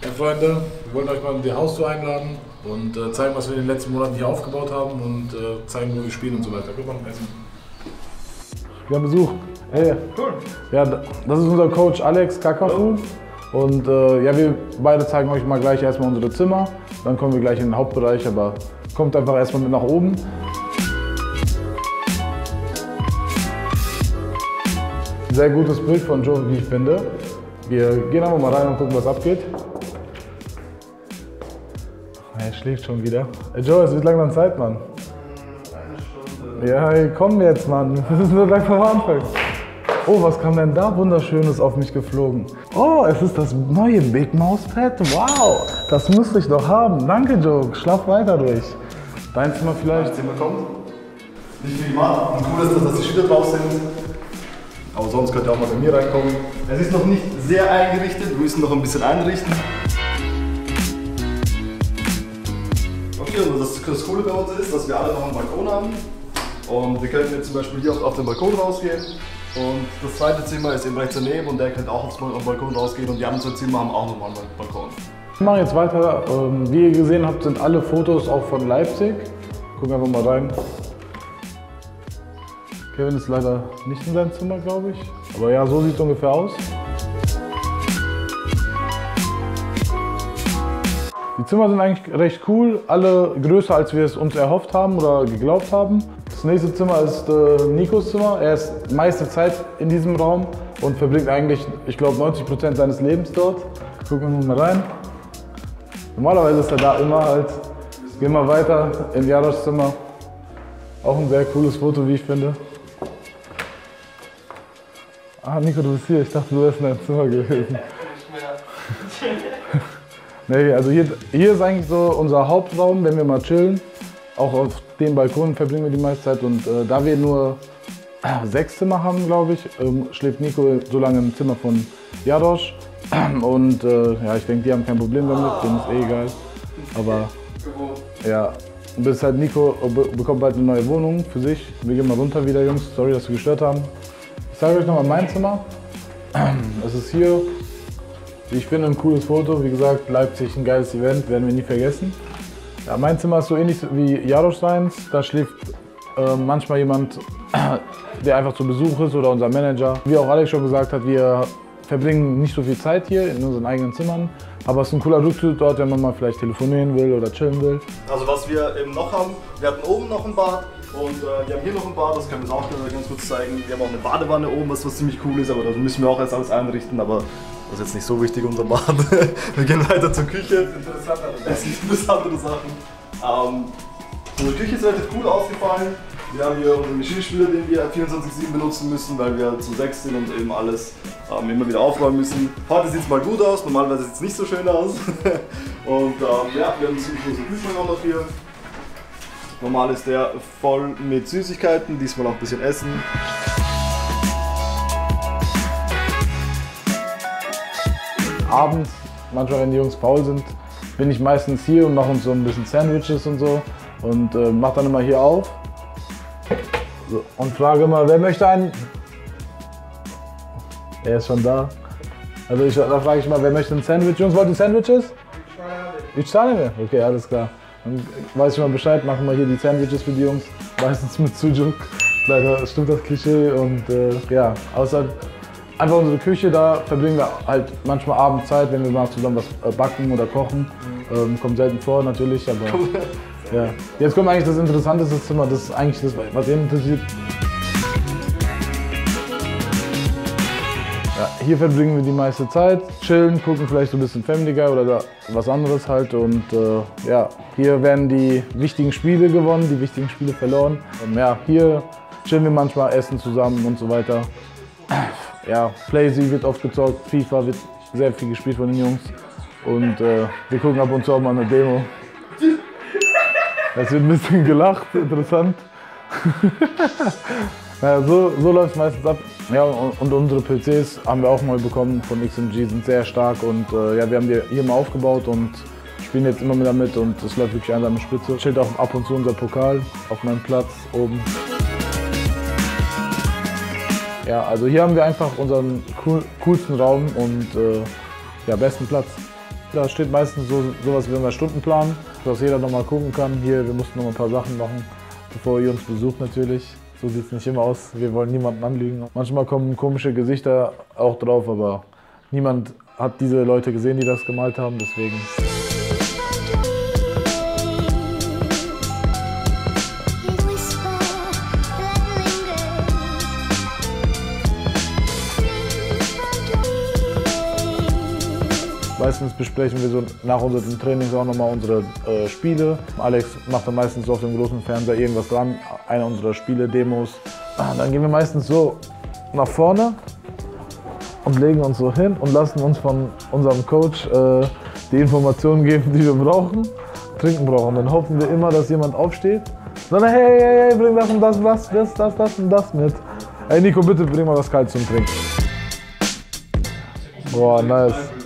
Ja, Freunde, wir wollten euch mal in die Haustour einladen und äh, zeigen, was wir in den letzten Monaten hier aufgebaut haben und äh, zeigen, wo wir spielen und so weiter. Guck mal, essen. Wir haben Besuch. Hey. Cool. Ja, das ist unser Coach Alex Kakafu. Und äh, ja, wir beide zeigen euch mal gleich erstmal unsere Zimmer. Dann kommen wir gleich in den Hauptbereich, aber kommt einfach erstmal mit nach oben. Sehr gutes Bild von Joe, wie ich finde. Wir gehen einfach mal rein und gucken, was abgeht. Er schläft schon wieder. Hey Joe, es wird langsam Zeit, Mann. Eine Stunde. Ja, hey, komm jetzt, Mann. Wir sind nur gleich vom Anfang. Oh, was kam denn da Wunderschönes auf mich geflogen? Oh, es ist das neue Big Mouse Pad. Wow, das müsste ich doch haben. Danke, Joe. Schlaf weiter durch. Dein Zimmer vielleicht? Zimmer kommt. Nicht wie immer. Und cool ist, dass die Schilder drauf sind. Aber sonst könnt ihr auch mal bei mir reinkommen. Es ist noch nicht sehr eingerichtet. Wir müssen noch ein bisschen einrichten. Okay, und das, das Coole bei uns ist, dass wir alle noch einen Balkon haben. Und wir können jetzt zum Beispiel hier auf den Balkon rausgehen. Und das zweite Zimmer ist eben rechts daneben und der könnte auch aufs Balkon rausgehen und die anderen zwei Zimmer haben auch nochmal einen Balkon. Wir machen jetzt weiter. Ähm, wie ihr gesehen habt, sind alle Fotos auch von Leipzig. Gucken einfach mal rein. Kevin ist leider nicht in seinem Zimmer, glaube ich. Aber ja, so sieht es ungefähr aus. Die Zimmer sind eigentlich recht cool, alle größer als wir es uns erhofft haben oder geglaubt haben. Das nächste Zimmer ist äh, Nikos Zimmer. Er ist meiste Zeit in diesem Raum und verbringt eigentlich, ich glaube, 90 Prozent seines Lebens dort. Gucken wir mal rein. Normalerweise ist er da immer halt. Gehen wir weiter in Jaros Zimmer. Auch ein sehr cooles Foto, wie ich finde. Ah, Nico, du bist hier. Ich dachte, du wärst in deinem Zimmer gewesen. nee, also hier, hier ist eigentlich so unser Hauptraum, wenn wir mal chillen. Auch auf dem Balkon verbringen wir die meiste Zeit. Und äh, da wir nur äh, sechs Zimmer haben, glaube ich, ähm, schläft Nico so lange im Zimmer von Jarosch. Und äh, ja, ich denke, die haben kein Problem damit, denen ist eh egal. Aber ja, bis halt Nico be bekommt bald eine neue Wohnung für sich. Wir gehen mal runter wieder, Jungs. Sorry, dass wir gestört haben. Ich zeige euch nochmal mein Zimmer. Es ist hier, ich finde, ein cooles Foto. Wie gesagt, Leipzig, ein geiles Event, werden wir nie vergessen. Ja, mein Zimmer ist so ähnlich wie Jarosch seins. Da schläft äh, manchmal jemand, der einfach zu Besuch ist oder unser Manager. Wie auch Alex schon gesagt hat, wir verbringen nicht so viel Zeit hier in unseren eigenen Zimmern. Aber es ist ein cooler Rückzug dort, wenn man mal vielleicht telefonieren will oder chillen will. Also was wir eben noch haben, wir hatten oben noch ein Bad und äh, wir haben hier noch ein Bad, das können wir auch ganz kurz zeigen. Wir haben auch eine Badewanne oben, was, was ziemlich cool ist, aber da müssen wir auch erst alles einrichten. Aber das ist jetzt nicht so wichtig, unser Bad. wir gehen weiter zur Küche. Das sind interessantere Sachen. Ähm, unsere Küche ist relativ cool ausgefallen. Wir haben hier unseren Geschirrspüler, den wir 24-7 benutzen müssen, weil wir zu sechs sind und eben alles ähm, immer wieder aufräumen müssen. Heute sieht es mal gut aus, normalerweise sieht es nicht so schön aus. und ähm, ja, wir haben einen ziemlich großen Kühlschrank auch noch hier. Normal ist der voll mit Süßigkeiten, diesmal auch ein bisschen Essen. abends, manchmal wenn die Jungs faul sind, bin ich meistens hier und mache uns so ein bisschen Sandwiches und so und äh, mache dann immer hier auf und frage immer, wer möchte einen? Er ist schon da. Also ich, da frage ich immer, wer möchte ein Sandwich? Jungs, wollt ihr Sandwiches? Ich zahle mir. Okay, alles klar. Dann weiß ich mal Bescheid, machen wir hier die Sandwiches für die Jungs. Meistens mit Sujuk. Leider stimmt das Klischee und äh, ja, außer einfach unsere Küche, da verbringen wir halt manchmal Abendzeit, wenn wir mal zusammen was äh, backen oder kochen. Ähm, kommt selten vor natürlich, aber ja. Jetzt kommt eigentlich das interessanteste Zimmer, das ist eigentlich das, was ihn interessiert. Hier verbringen wir die meiste Zeit, chillen, gucken vielleicht so ein bisschen Family Guy oder was anderes halt und äh, ja, hier werden die wichtigen Spiele gewonnen, die wichtigen Spiele verloren. Und ja, hier chillen wir manchmal, essen zusammen und so weiter ja, Playsy wird oft gezockt, FIFA wird sehr viel gespielt von den Jungs. Und äh, wir gucken ab und zu auch mal eine Demo. Es wird ein bisschen gelacht, interessant. ja, so, so läuft es meistens ab. Ja, und, unsere PCs haben wir auch neu bekommen von XMG, sind sehr stark und äh, ja, wir haben die hier mal aufgebaut und spielen jetzt immer mehr damit und es läuft wirklich einsame Spitze. Steht auch ab und zu unser Pokal auf meinem Platz oben. Ja, also hier haben wir einfach unseren cool, coolsten Raum und äh, ja, besten Platz. Da steht meistens so, sowas wie unser Stundenplan, dass jeder nochmal gucken kann. Hier, wir mussten noch ein paar Sachen machen, bevor ihr uns besucht natürlich. So sieht es nicht immer aus. Wir wollen niemanden anlügen. Manchmal kommen komische Gesichter auch drauf, aber niemand hat diese Leute gesehen, die das gemalt haben. Deswegen Meistens besprechen wir so nach unseren Trainings auch nochmal unsere äh, Spiele. Alex macht dann meistens auf dem großen Fernseher irgendwas dran, eine unserer Spiele, Demos. Ah, dann gehen wir meistens so nach vorne und legen uns so hin und lassen uns von unserem Coach äh, die Informationen geben, die wir brauchen. Trinken brauchen. Dann hoffen wir immer, dass jemand aufsteht. Dann, hey, hey, hey, bring das und das, das, das, das, das und das mit. Hey Nico, bitte bring mal was Kalt zum Trinken. Boah, nice.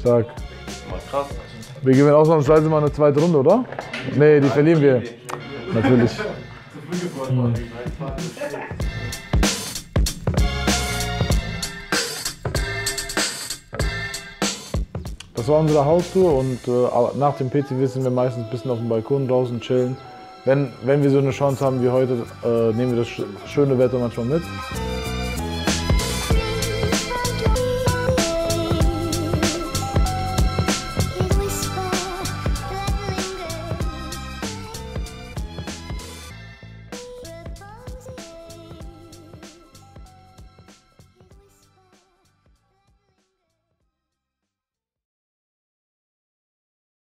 Stark. Krass. Wir gewinnen ausnahmsweise mal eine zweite Runde, oder? Nee, die verlieren wir. Natürlich. Hm. Das war unsere Haustour und äh, nach dem PCW sind wir meistens ein bisschen auf dem Balkon draußen chillen. Wenn, wenn wir so eine Chance haben wie heute, äh, nehmen wir das schöne Wetter manchmal mit.